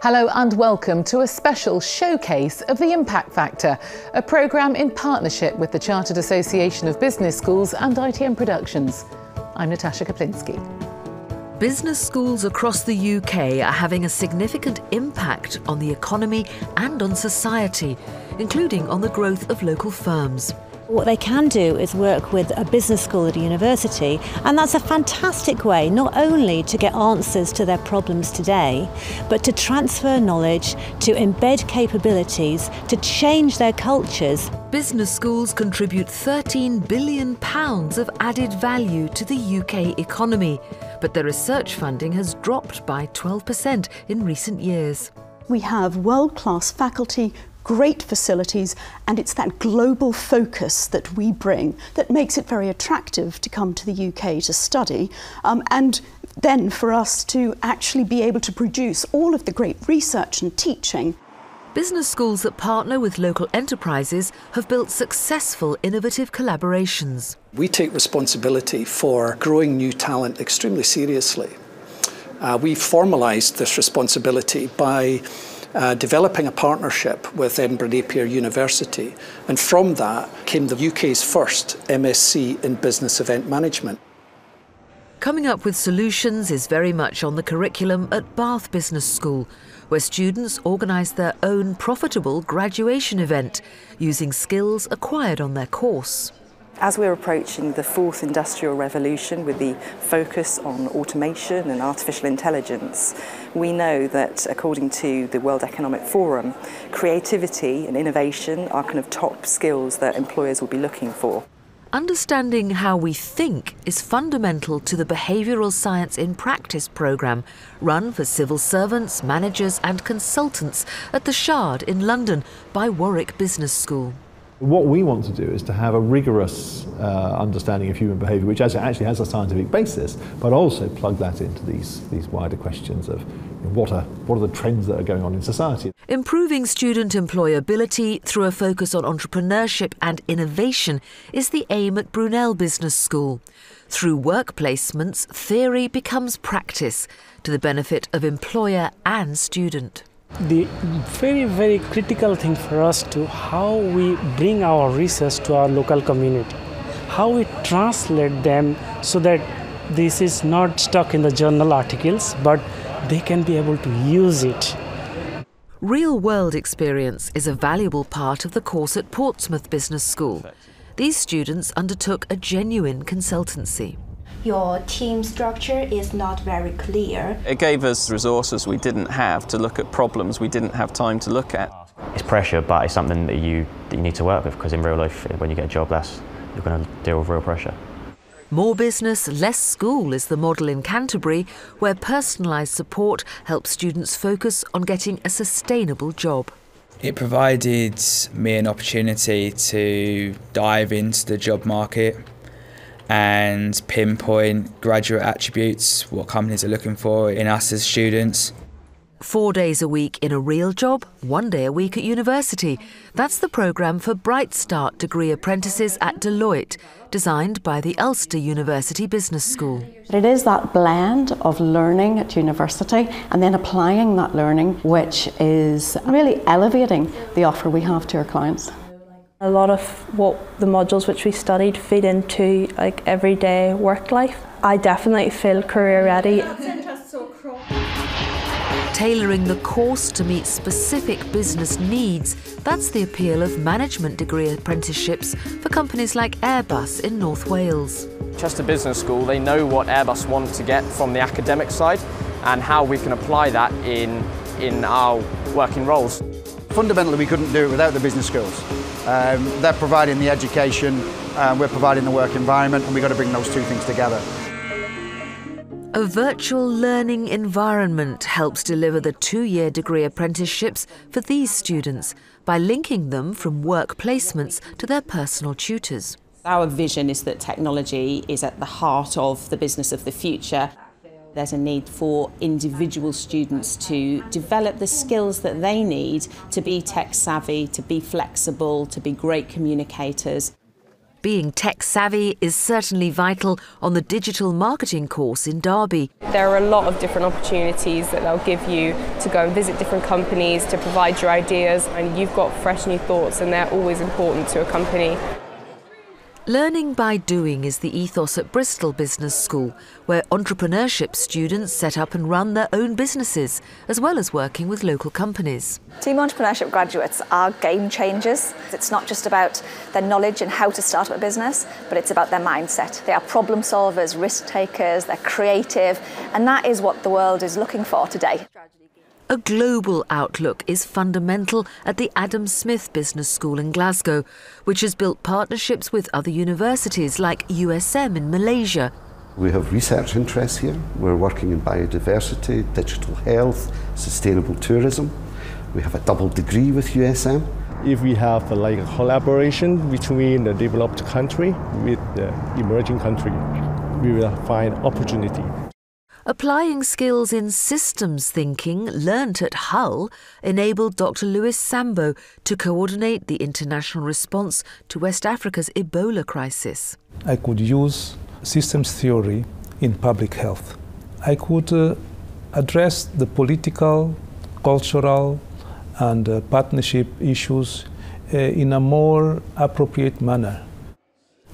Hello and welcome to a special showcase of the Impact Factor, a programme in partnership with the Chartered Association of Business Schools and ITN Productions. I'm Natasha Kaplinsky. Business schools across the UK are having a significant impact on the economy and on society, including on the growth of local firms. What they can do is work with a business school at a university, and that's a fantastic way not only to get answers to their problems today, but to transfer knowledge, to embed capabilities, to change their cultures. Business schools contribute £13 billion of added value to the UK economy, but their research funding has dropped by 12% in recent years. We have world class faculty great facilities, and it's that global focus that we bring that makes it very attractive to come to the UK to study. Um, and then for us to actually be able to produce all of the great research and teaching. Business schools that partner with local enterprises have built successful innovative collaborations. We take responsibility for growing new talent extremely seriously. Uh, we formalised this responsibility by uh, developing a partnership with Edinburgh Napier University, and from that came the UK's first MSc in Business Event Management. Coming up with solutions is very much on the curriculum at Bath Business School, where students organise their own profitable graduation event using skills acquired on their course. As we're approaching the fourth industrial revolution with the focus on automation and artificial intelligence, we know that according to the World Economic Forum, creativity and innovation are kind of top skills that employers will be looking for. Understanding how we think is fundamental to the Behavioural Science in Practice programme run for civil servants, managers and consultants at the Shard in London by Warwick Business School. What we want to do is to have a rigorous uh, understanding of human behaviour, which actually has a scientific basis, but also plug that into these, these wider questions of what, are, what are the trends that are going on in society. Improving student employability through a focus on entrepreneurship and innovation is the aim at Brunel Business School. Through work placements, theory becomes practice to the benefit of employer and student the very very critical thing for us to how we bring our research to our local community. How we translate them so that this is not stuck in the journal articles but they can be able to use it. Real world experience is a valuable part of the course at portsmouth business school. These students undertook a genuine consultancy your team structure is not very clear. It gave us resources we didn't have to look at problems we didn't have time to look at. It's pressure, but it's something that you, that you need to work with because in real life, when you get a job, that's, you're going to deal with real pressure. More business, less school is the model in Canterbury, where personalised support helps students focus on getting a sustainable job. It provided me an opportunity to dive into the job market and pinpoint graduate attributes, what companies are looking for in us as students. Four days a week in a real job, one day a week at university. That's the programme for Bright Start degree apprentices at Deloitte, designed by the Ulster University Business School. It is that blend of learning at university and then applying that learning, which is really elevating the offer we have to our clients. A lot of what the modules which we studied feed into like everyday work life. I definitely feel career ready. Tailoring the course to meet specific business needs, that's the appeal of management degree apprenticeships for companies like Airbus in North Wales. Chester Business School, they know what Airbus want to get from the academic side and how we can apply that in, in our working roles. Fundamentally, we couldn't do it without the business schools. Um, they're providing the education, uh, we're providing the work environment, and we've got to bring those two things together. A virtual learning environment helps deliver the two-year degree apprenticeships for these students by linking them from work placements to their personal tutors. Our vision is that technology is at the heart of the business of the future. There's a need for individual students to develop the skills that they need to be tech savvy, to be flexible, to be great communicators. Being tech savvy is certainly vital on the digital marketing course in Derby. There are a lot of different opportunities that they'll give you to go and visit different companies, to provide your ideas, and you've got fresh new thoughts, and they're always important to a company. Learning by doing is the ethos at Bristol Business School, where entrepreneurship students set up and run their own businesses, as well as working with local companies. Team entrepreneurship graduates are game changers. It's not just about their knowledge and how to start up a business, but it's about their mindset. They are problem solvers, risk takers, they're creative, and that is what the world is looking for today. A global outlook is fundamental at the Adam Smith Business School in Glasgow, which has built partnerships with other universities like USM in Malaysia. We have research interests here. We're working in biodiversity, digital health, sustainable tourism. We have a double degree with USM. If we have uh, like a collaboration between the developed country with the emerging country, we will find opportunity. Applying skills in systems thinking learnt at Hull enabled Dr. Luis Sambo to coordinate the international response to West Africa's Ebola crisis. I could use systems theory in public health. I could uh, address the political, cultural, and uh, partnership issues uh, in a more appropriate manner.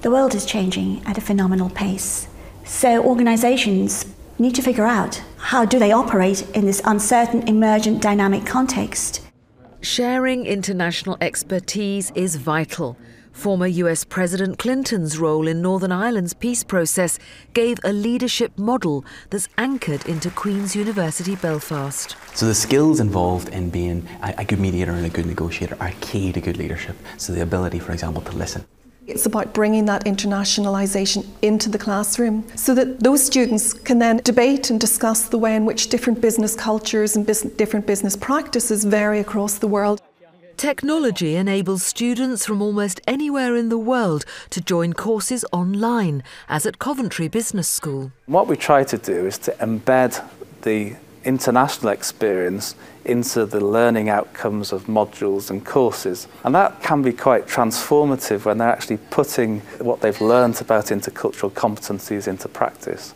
The world is changing at a phenomenal pace. So organizations need to figure out how do they operate in this uncertain, emergent, dynamic context. Sharing international expertise is vital. Former US President Clinton's role in Northern Ireland's peace process gave a leadership model that's anchored into Queen's University Belfast. So the skills involved in being a, good mediator and a good negotiator are key to good leadership. So the ability, for example, to listen. It's about bringing that internationalisation into the classroom so that those students can then debate and discuss the way in which different business cultures and bis- different business practices vary across the world. Technology enables students from almost anywhere in the world to join courses online, as at Coventry Business School. What we try to do is to embed the international experience into the learning outcomes of modules and courses. And that can be quite transformative when they're actually putting what they've learned about intercultural competencies into practice.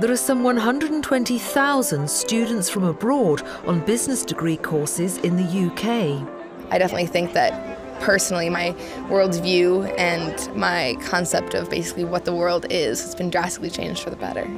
There are some 120,000 students from abroad on business degree courses in the UK. I definitely think that personally my worldview and my concept of basically what the world is has been drastically changed for the better.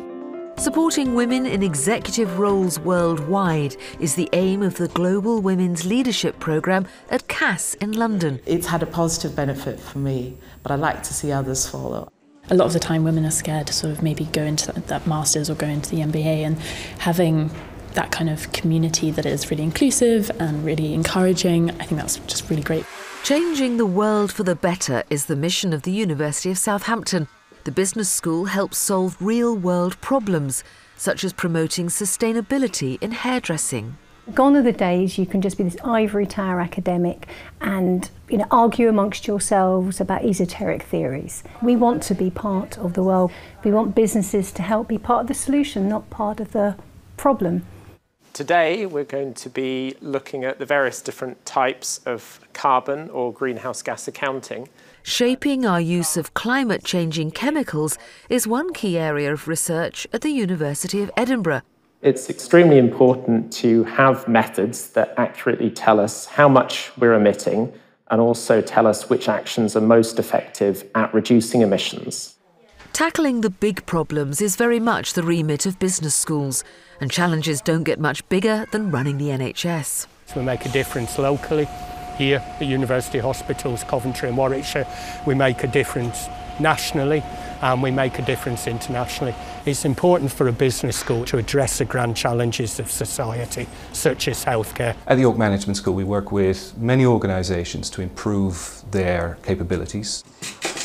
Supporting women in executive roles worldwide is the aim of the Global Women's Leadership Programme at Cass in London. It's had a positive benefit for me, but I'd like to see others follow. A lot of the time, women are scared to sort of maybe go into that master's or go into the MBA, and having that kind of community that is really inclusive and really encouraging, I think that's just really great. Changing the world for the better is the mission of the University of Southampton. The business school helps solve real world problems, such as promoting sustainability in hairdressing. Gone are the days you can just be this ivory tower academic and you know, argue amongst yourselves about esoteric theories. We want to be part of the world. We want businesses to help be part of the solution, not part of the problem. Today, we're going to be looking at the various different types of carbon or greenhouse gas accounting Shaping our use of climate changing chemicals is one key area of research at the University of Edinburgh. It's extremely important to have methods that accurately tell us how much we're emitting and also tell us which actions are most effective at reducing emissions. Tackling the big problems is very much the remit of business schools, and challenges don't get much bigger than running the NHS. So we make a difference locally here at University Hospitals, Coventry and Warwickshire. We make a difference nationally and we make a difference internationally. It's important for a business school to address the grand challenges of society, such as healthcare. At the York Management School, we work with many organisations to improve their capabilities.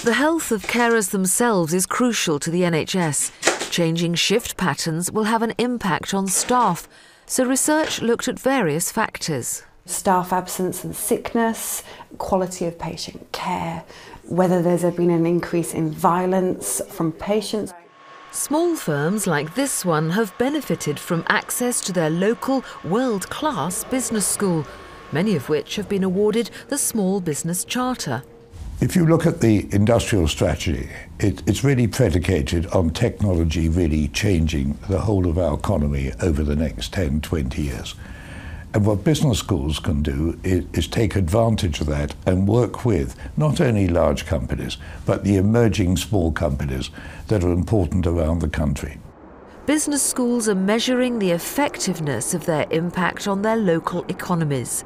The health of carers themselves is crucial to the NHS. Changing shift patterns will have an impact on staff, so research looked at various factors staff absence and sickness, quality of patient care, whether there's been an increase in violence from patients. Small firms like this one have benefited from access to their local world class business school, many of which have been awarded the Small Business Charter. If you look at the industrial strategy, it, it's really predicated on technology really changing the whole of our economy over the next 10, 20 years. And what business schools can do is, is, take advantage of that and work with not only large companies, but the emerging small companies that are important around the country. Business schools are measuring the effectiveness of their impact on their local economies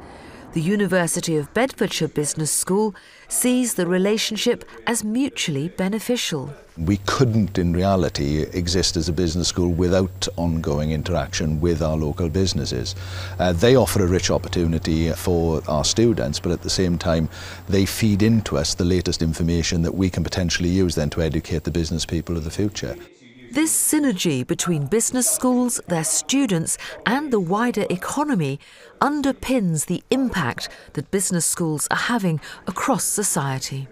the University of Bedfordshire Business School sees the relationship as mutually beneficial. We couldn't, in reality, exist as a business school without ongoing interaction with our local businesses. Uh, they offer a rich opportunity for our students, but at the same time, they feed into us the latest information that we can potentially use then to educate the business people of the future. This synergy between business schools, their students, and the wider economy underpins the impact that business schools are having across society.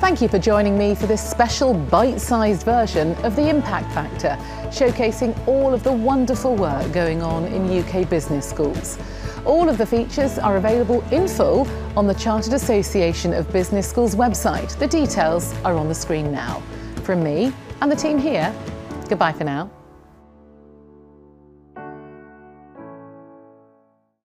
Thank you for joining me for this special bite sized version of The Impact Factor, showcasing all of the wonderful work going on in UK business schools. All of the features are available in full on the Chartered Association of Business Schools website. The details are on the screen now. From me and the team here, Goodbye for now.